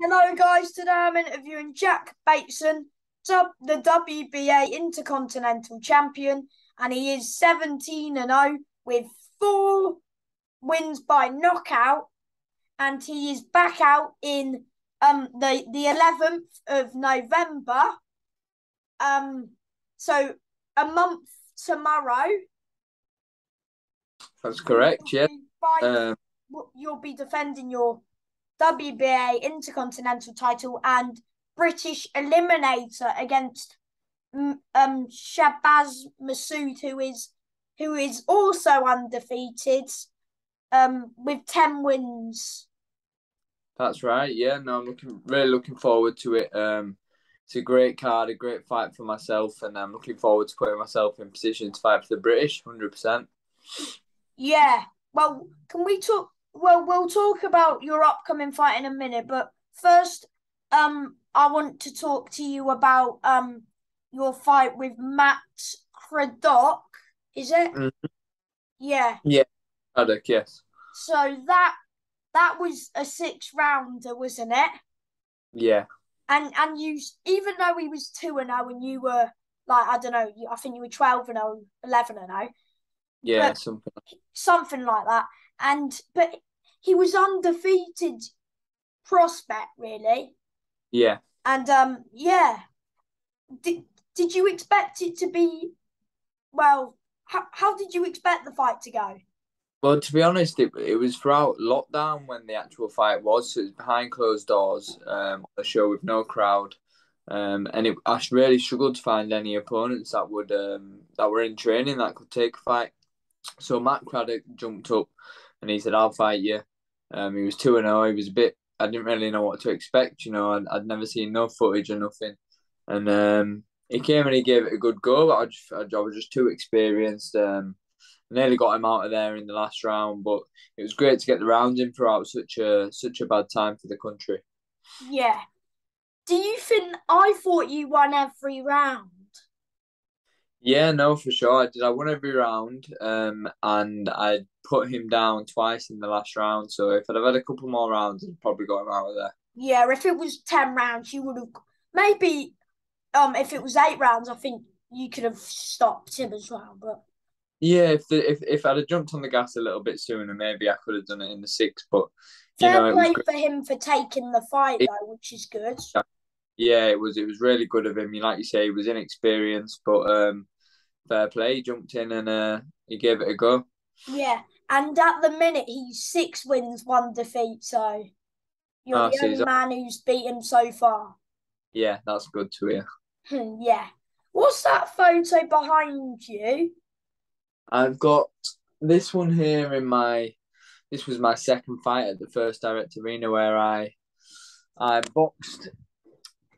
Hello, guys. Today I'm interviewing Jack Bateson, the WBA Intercontinental Champion, and he is 17 and 0 with four wins by knockout, and he is back out in um the the 11th of November. Um, so a month tomorrow. That's correct. Yeah. Um, you'll be defending your WBA Intercontinental title and British Eliminator against um Shabazz Masoud, who is who is also undefeated, um, with ten wins. That's right. Yeah, no, I'm looking really looking forward to it. Um, it's a great card, a great fight for myself, and I'm looking forward to putting myself in position to fight for the British, hundred percent. Yeah. Well, can we talk? Well, we'll talk about your upcoming fight in a minute, but first, um, I want to talk to you about um your fight with Matt Craddock. Is it? Mm-hmm. Yeah. Yeah, Craddock. Yes. So that that was a six rounder, wasn't it? Yeah. And and you, even though he was two and zero, oh and you were like I don't know, I think you were twelve and 0, 11 and 0. Yeah, something. Something like that. And but he was undefeated prospect, really. Yeah. And um, yeah. Did did you expect it to be? Well, how how did you expect the fight to go? Well, to be honest, it, it was throughout lockdown when the actual fight was. So it was behind closed doors, um, a show with no crowd, um, and it, I really struggled to find any opponents that would um, that were in training that could take a fight. So Matt Craddock jumped up, and he said, "I'll fight you." Um, he was two and zero. Oh. He was a bit. I didn't really know what to expect. You know, I'd, I'd never seen no footage or nothing, and um, he came and he gave it a good go. But I, just, I was just too experienced. Um, I nearly got him out of there in the last round, but it was great to get the round in throughout such a such a bad time for the country. Yeah. Do you think I thought you won every round? Yeah, no, for sure. I did. I won every round, um, and I put him down twice in the last round. So if I'd have had a couple more rounds, I'd probably got him out of there. Yeah, if it was ten rounds, you would have maybe. Um, if it was eight rounds, I think you could have stopped him as well. But yeah, if the, if if I'd have jumped on the gas a little bit sooner, maybe I could have done it in the six. But you fair know, play for him for taking the fight it, though, which is good. Yeah, it was. It was really good of him. Like you say, he was inexperienced, but um, fair play. He jumped in and uh, he gave it a go. Yeah, and at the minute he's six wins, one defeat. So you're oh, the only man who's beaten so far. Yeah, that's good to hear. Hmm, yeah. What's that photo behind you? I've got this one here in my. This was my second fight at the first direct arena where I, I boxed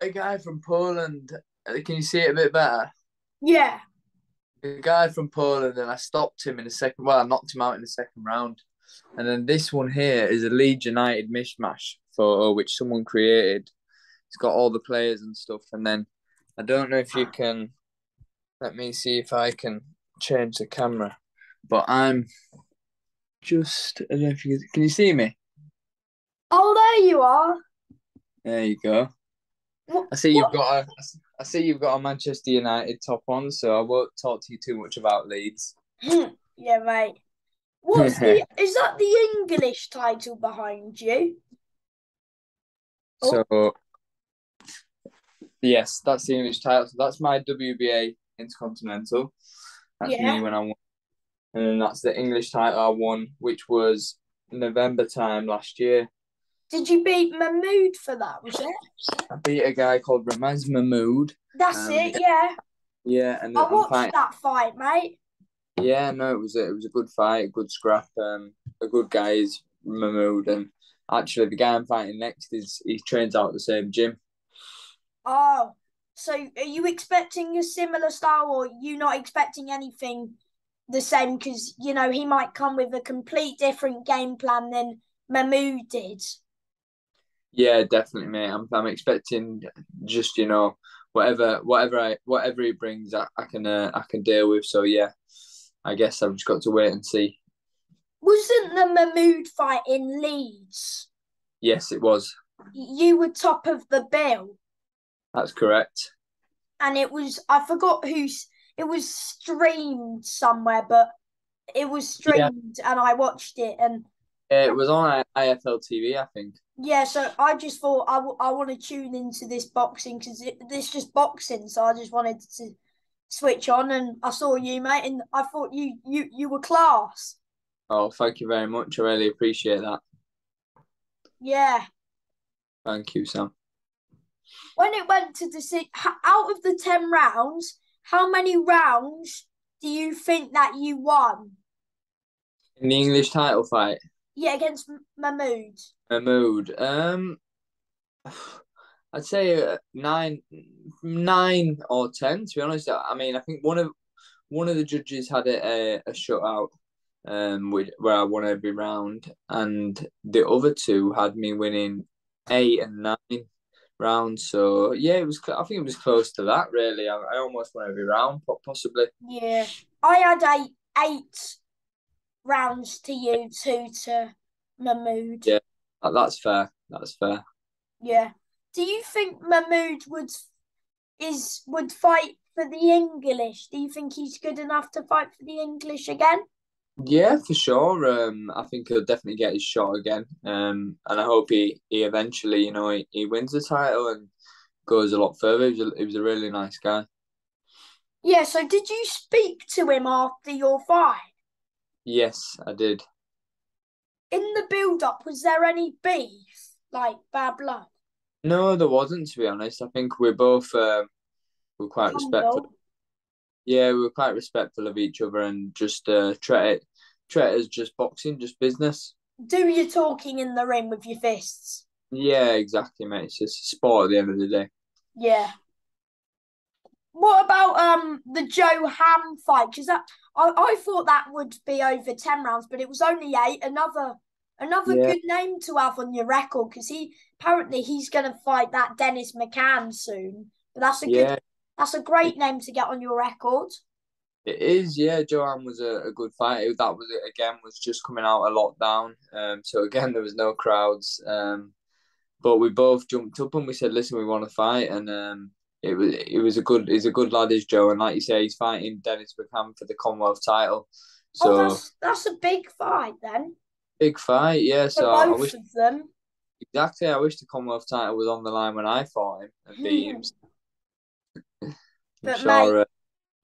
a guy from Poland. Can you see it a bit better? Yeah a guy from Poland, and I stopped him in the second. Well, I knocked him out in the second round. And then this one here is a Leeds United mishmash photo which someone created. It's got all the players and stuff. And then I don't know if you can. Let me see if I can change the camera. But I'm just. I don't know if you can you see me. Oh, there you are. There you go. What, I see you've what? got a. I see you've got a Manchester United top on, so I won't talk to you too much about Leeds. yeah, right. What's the? Is that the English title behind you? Oh. So, yes, that's the English title. So that's my WBA Intercontinental. That's yeah. me when I won, and that's the English title I won, which was November time last year. Did you beat Mahmood for that? Was it? I beat a guy called Ramaz Mahmood. That's um, it. Yeah. Yeah, and I watched fight... that fight, mate. Yeah, no, it was a, it was a good fight, a good scrap. Um, a good guy is Mahmood, and actually the guy I'm fighting next is he trains out at the same gym. Oh, so are you expecting a similar style, or you not expecting anything the same? Because you know he might come with a complete different game plan than Mahmood did. Yeah, definitely, mate. I'm I'm expecting just you know whatever whatever I whatever he brings, I, I can uh, I can deal with. So yeah, I guess I've just got to wait and see. Wasn't the Mahmood fight in Leeds? Yes, it was. you were top of the bill, That's correct. and it was I forgot who's it was streamed somewhere, but it was streamed and I watched it and it was on IFL TV, I think. Yeah, so I just thought I, w- I want to tune into this boxing because this just boxing, so I just wanted to switch on and I saw you, mate, and I thought you you you were class. Oh, thank you very much. I really appreciate that. Yeah. Thank you, Sam. When it went to decision, out of the 10 rounds, how many rounds do you think that you won? In the English title fight, Yeah, against M- Mahmood. Mahmood, um, I'd say uh, nine, nine or ten. To be honest, I mean, I think one of one of the judges had a a, a shutout, um, where I won every round, and the other two had me winning eight and nine rounds. So yeah, it was. I think it was close to that. Really, I, I almost won every round, po- possibly. Yeah. I had eight, eight rounds to you, two to Mahmood. Yeah. That's fair. That's fair. Yeah. Do you think Mahmood would is would fight for the English? Do you think he's good enough to fight for the English again? Yeah, for sure. Um, I think he'll definitely get his shot again. Um, and I hope he, he eventually, you know, he, he wins the title and goes a lot further. He was a, he was a really nice guy. Yeah, so did you speak to him after your fight? Yes, I did. In the build up, was there any beef? Like bad blood? No, there wasn't, to be honest. I think we're both um, we're quite respectful. Yeah, we were quite respectful of each other and just uh, treat it treat it as just boxing, just business. Do your talking in the ring with your fists? Yeah, exactly, mate. It's just sport at the end of the day. Yeah. What about um the Joe Ham fight? Because that I, I thought that would be over ten rounds, but it was only eight. Another another Yeah. good name to have on your record because he apparently he's gonna fight that Dennis McCann soon. But that's a Yeah, good that's a great name to get on your record. It is, yeah. Joe Ham was a, a good fight. It- That was again. Was just coming out of lockdown. Um, so again there was no crowds. Um, but we both jumped up and we said, "Listen, we want to fight." And um, it was it was a good. He's a good lad, is Joe. And like you say, he's fighting Dennis McCann for the Commonwealth title. So oh, that's that's a big fight then big fight, yeah. for So I both wish of them. exactly. I wish the Commonwealth title was on the line when I fought him and beat him. But, sure. uh,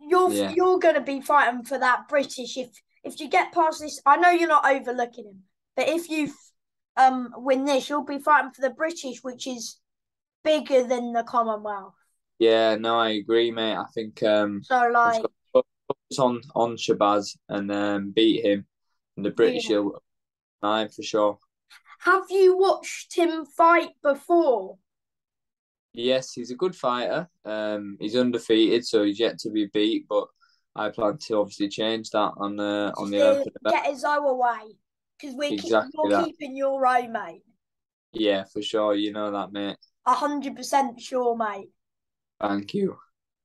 You're Yeah. you're gonna be fighting for that British if if you get past this. I know you're not overlooking him, but if you um win this, you'll be fighting for the British, which is bigger than the Commonwealth. Yeah, no, I agree, mate. I think um, So like, focus on on Shabazz and um, beat him, and the British Yeah. will nine for sure. have you watched him fight before? Yes, he's a good fighter. Um, he's undefeated, so he's yet to be beat. But I plan to obviously change that on the on the open event. get his away because we're keep, Exactly you're that. keeping your O, mate. Yeah, for sure. You know that, mate. A hundred percent sure, mate. Thank you.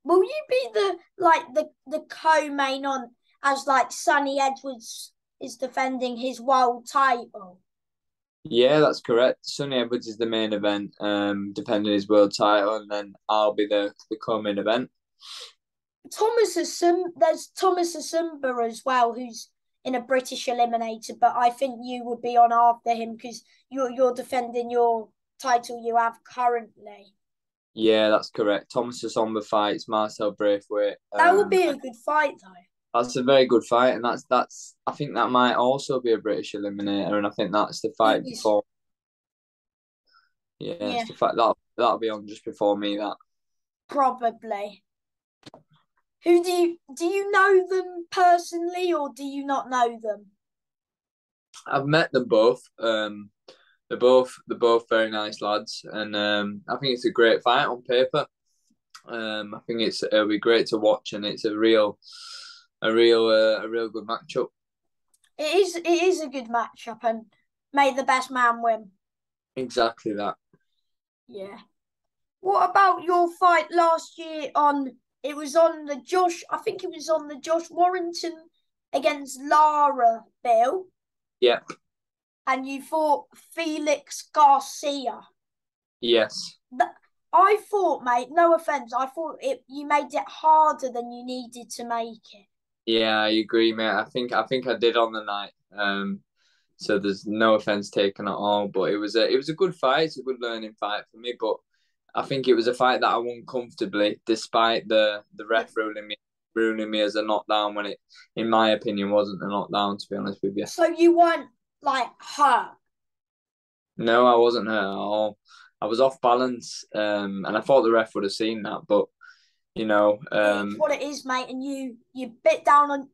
Will you be the like the the co-main on as like Sunny Edwards is defending his world title? Yeah, that's correct. Sunny Edwards is the main event, um, defending his world title, and then I'll be the the co-main event. Thomas Asum, there's Thomas Essomba as well, who's in a British eliminator, but I think you would be on after him because you're you're defending your title you have currently. Yeah, that's correct. Thomas Essomba fights Marcel Braithwaite. That would Um, be a good fight though. That's a very good fight, and that's that's. I think that might also be a British eliminator, and I think that's the fight is. before. Yeah, Yeah. the fact that that'll be on just before me. That Probably. Who do you do you know them personally or do you not know them? I've met them both. Um, they're both they're both very nice lads, and um, I think it's a great fight on paper. Um, I think it's it'll be great to watch, and it's a real, a real, uh, a real good matchup. It is it is a good matchup and may the best man win. Exactly that. Yeah. What about your fight last year on it was on the Josh I think it was on the Josh Warrington against Lara Bill Yep. And you fought Felix Garcia. Yes. I thought, mate, no offense, I thought it you made it harder than you needed to make it. Yeah, I agree, mate. I think I think I did on the night. Um, so there's no offense taken at all. But it was a it was a good fight. It's a good learning fight for me. But I think it was a fight that I won comfortably, despite the the ref ruling me ruling me as a knockdown when it, in my opinion, wasn't a knockdown. To be honest with you. So you weren't like hurt. No, I wasn't hurt at all. I was off balance, um, and I thought the ref would have seen that, but you know, um, what it is, mate. And you you bit down on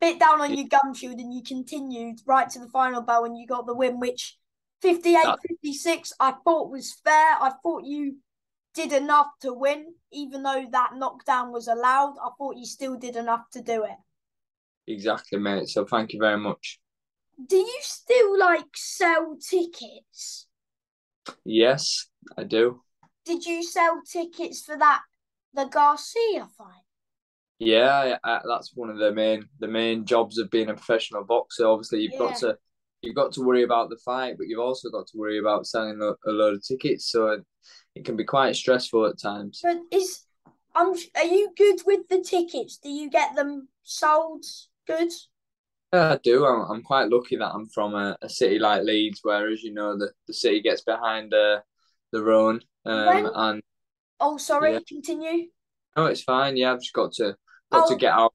bit down on your gum shield and you continued right to the final bell and you got the win, which 58 56 I thought was fair. I thought you did enough to win, even though that knockdown was allowed. I thought you still did enough to do it. Exactly, mate. So thank you very much. Do you still like sell tickets? Yes, I do. Did you sell tickets for that the Garcia fight? Yeah, that's one of the main the main jobs of being a professional boxer. Obviously, you've yeah. got to you've got to worry about the fight, but you've also got to worry about selling a, a load of tickets. So it can be quite stressful at times. But is um, are you good with the tickets? Do you get them sold good? Yeah, I do. I'm, I'm quite lucky that I'm from a, a city like Leeds, where, as you know, the, the city gets behind uh, the Rhone. Um, when... and oh, sorry, yeah. continue. No, it's fine. Yeah, I've just got to got oh. to get out,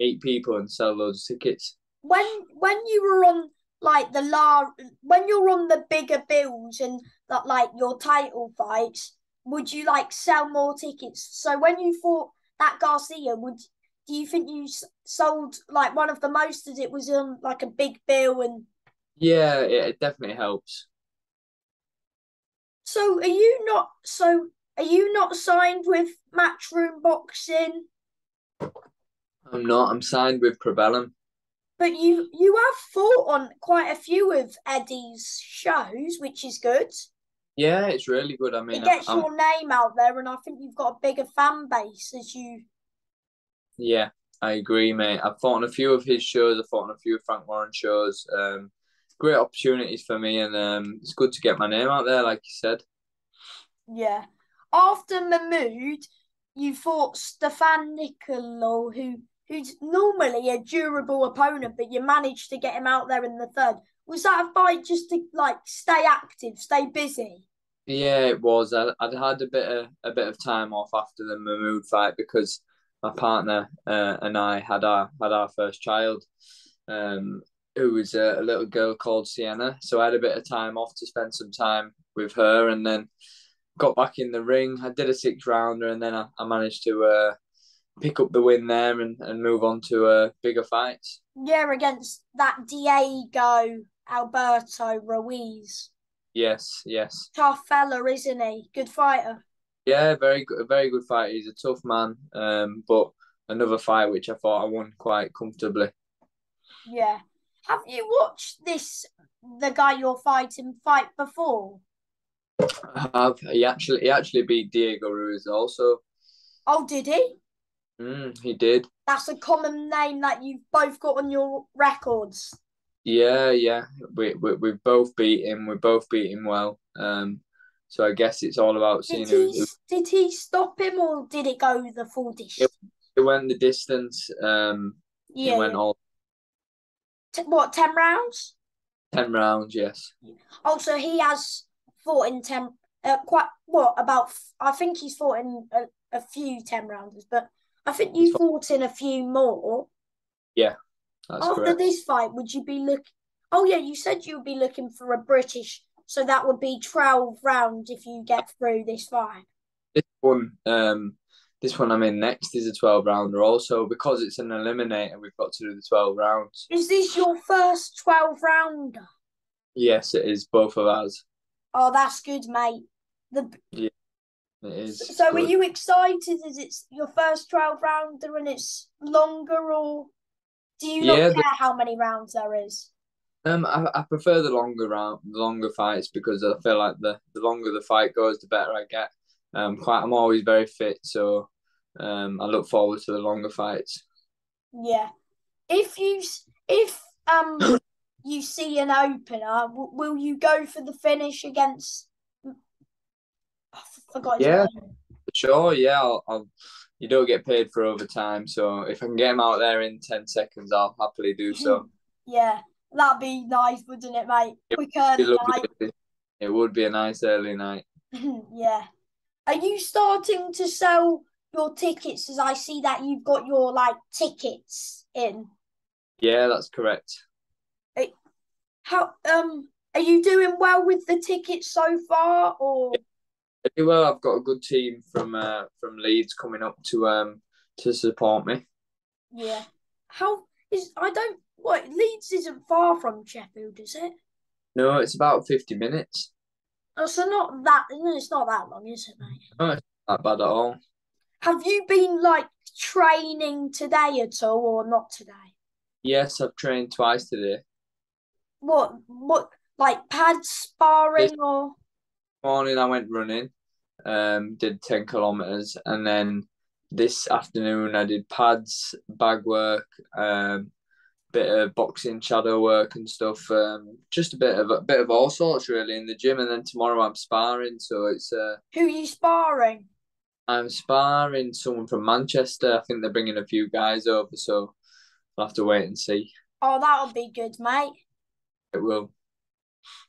eight people, and sell loads of tickets. When when you were on like the la when you're on the bigger bills and that like your title fights, would you like sell more tickets? So when you fought that Garcia, would do you think you sold like one of the most as it was on like a big bill and? Yeah, it definitely helps. So are you not? So are you not signed with Matchroom Boxing? I'm not. I'm signed with Probellum. But you you have fought on quite a few of Eddie's shows, which is good. Yeah, it's really good. I mean, it gets I'm, your name out there, and I think you've got a bigger fan base as you. Yeah, I agree, mate. I've fought on a few of his shows. I've fought on a few of Frank Warren shows. Um, great opportunities for me, and um, it's good to get my name out there, like you said. Yeah. After Mahmood, you fought Stefan Nicolo, who who's normally a durable opponent, but you managed to get him out there in the third. Was that a fight just to like stay active, stay busy? Yeah, it was. I, would had a bit of a bit of time off after the Mahmood fight because my partner uh, and I had our had our first child, um, who was a, a, little girl called Sienna. So I had a bit of time off to spend some time with her, and then got back in the ring. I did a six rounder, and then I, I managed to uh, pick up the win there and, and move on to uh, bigger fights. Yeah, against that Diego Alberto Ruiz. Yes, yes. Tough fella, isn't he? Good fighter. Yeah, very good, very good fight. He's a tough man. Um, but another fight which I thought I won quite comfortably. Yeah. Have you watched this? The guy you're fighting fight before? I have. He actually he actually beat Diego Ruiz also. Oh, did he? Mm, he did. That's a common name that you've both got on your records. Yeah, yeah. We we we both beat him. We both beat him well. Um, so I guess it's all about seeing. Did he, did he stop him or did it go the full distance? It, it went the distance. Um, yeah. It went all. T- what ten rounds? Ten rounds, yes. Also, he has fought in ten. Uh, quite what about? I think he's fought in a, a few ten rounders, but I think you fought in a few more. Yeah. After correct. this fight, would you be look? Oh yeah, you said you would be looking for a British, so that would be twelve rounds if you get through this fight. This one, um, this one I'm in next is a twelve rounder. Also, because it's an eliminator, we've got to do the twelve rounds. Is this your first twelve rounder? Yes, it is. Both of us. Oh, that's good, mate. The yeah. It is. So, good. are you excited? Is it your first twelve rounder and it's longer, or do you not yeah, care the, how many rounds there is? Um, I, I prefer the longer round, the longer fights because I feel like the, the longer the fight goes, the better I get. Um, quite, I'm always very fit, so um, I look forward to the longer fights. Yeah, if you if um you see an opener, w- will you go for the finish against I forgot his Yeah. Sure, yeah. I'll, I'll, you don't get paid for overtime, so if I can get him out there in ten seconds, I'll happily do so. Yeah, that'd be nice, wouldn't it, mate? Yep. Quick early night. It would be a nice early night. yeah. Are you starting to sell your tickets? As I see that you've got your like tickets in. Yeah, that's correct. How um are you doing well with the tickets so far, or Pretty well. I've got a good team from uh, from Leeds coming up to um to support me. yeah? How is I don't what Leeds isn't far from Sheffield, is it? No, it's about fifty minutes. Oh, so not that. no, It's not that long, is it, mate? No, it's not bad at all. Have you been like training today at all, or not today? Yes, I've trained twice today. What what like pad sparring or? Morning, I went running, um, did ten kilometers, and then this afternoon I did pads, bag work, um, bit of boxing, shadow work and stuff. Um, just a bit of a bit of all sorts really in the gym, and then tomorrow I'm sparring. So it's uh, Who are you sparring? I'm sparring someone from Manchester. I think they're bringing a few guys over, so I'll have to wait and see. Oh, that'll be good, mate. It will.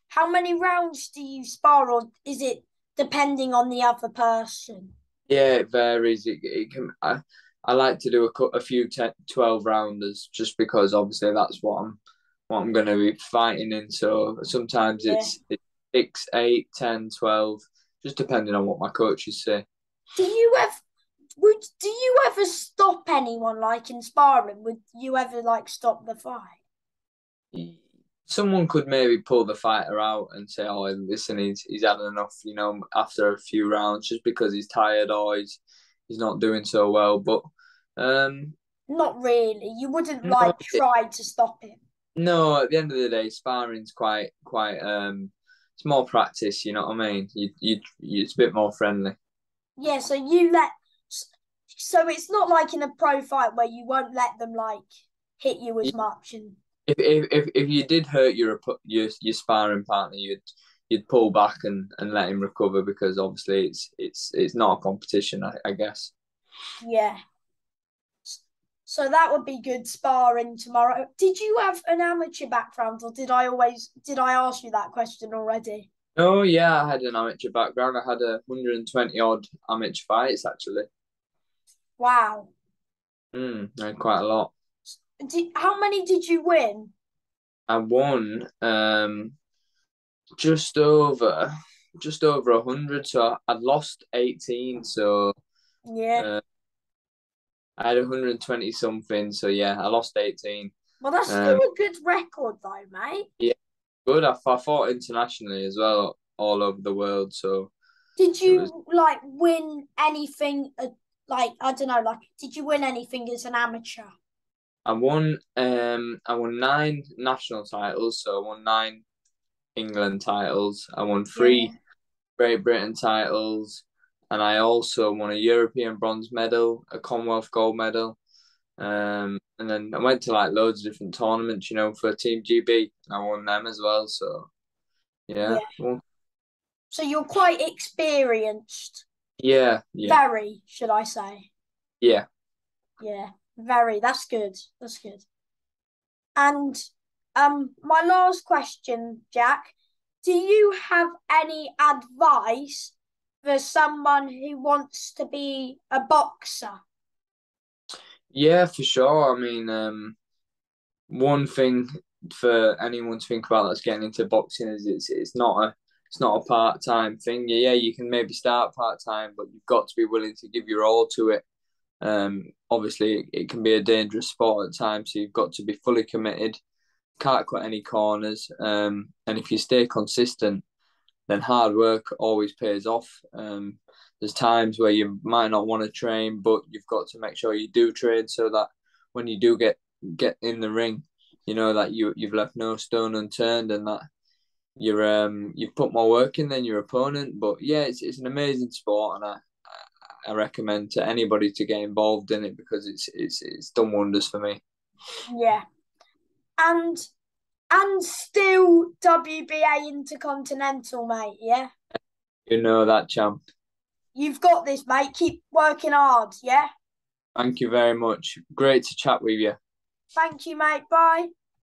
How many rounds do you spar, or is it depending on the other person? Yeah, it varies. It, it can. I, I like to do a, a few 10, 12 rounders just because obviously that's what I'm what I'm going to be fighting in. So sometimes Yeah. it's, it's six, eight, 10, 12, just depending on what my coaches say. Do you ever would do you ever stop anyone like in sparring? Would you ever like stop the fight? Someone could maybe pull the fighter out and say, "Oh, listen, he's he's had enough," you know, after a few rounds, just because he's tired or he's he's not doing so well. But um, Not really. You wouldn't No, like try to stop him. No, at the end of the day, sparring's quite quite um it's more practice, you know what I mean? You you, you it's a bit more friendly. Yeah, so you let so it's not like in a pro fight where you won't let them like hit you as much and If if if, if you did hurt your your your sparring partner, you'd you'd pull back and, and let him recover because obviously it's it's it's not a competition, I, I guess. yeah. So that would be good sparring tomorrow. Did you have an amateur background or did I always did I ask you that question already? Oh yeah, I had an amateur background. I had a hundred and twenty odd amateur fights actually. Wow. Mm, I had quite a lot. Did, how many did you win? I won um just over just over a hundred, so I'd lost eighteen, so Yeah. uh, I had 120 something, so yeah, I lost 18. Well, that's um, still a good record though, mate. Yeah, good, I, I fought internationally as well, all over the world, so Did you was- like win anything? Like I don't know, like did you win anything as an amateur? I won um I won nine national titles, so I won nine England titles, I won three Yeah. Great Britain titles, and I also won a European bronze medal, a Commonwealth gold medal. Um, and then I went to like loads of different tournaments, you know, for Team GB, and I won them as well. So, yeah, won- So you're quite experienced. yeah, yeah, Very, should I say? yeah. Yeah, very. That's good. That's good. And um, my last question, Jack. Do you have any advice for someone who wants to be a boxer? Yeah, for sure. I mean, um, one thing for anyone to think about that's getting into boxing is it's it's not a it's not a part time thing. Yeah, you can maybe start part time, but you've got to be willing to give your all to it. Um, obviously, it can be a dangerous sport at times, so you've got to be fully committed. Can't cut any corners. Um, and if you stay consistent, then hard work always pays off. Um, there's times where you might not want to train, but you've got to make sure you do train so that when you do get get in the ring, you know that you you've left no stone unturned and that you're um you've put more work in than your opponent. But yeah, it's it's an amazing sport, and I I recommend to anybody to get involved in it because it's it's it's done wonders for me. Yeah. And and still WBA Intercontinental, mate, yeah? You know that champ. You've got this, mate. Keep working hard, yeah? Thank you very much. Great to chat with you. Thank you, mate. Bye.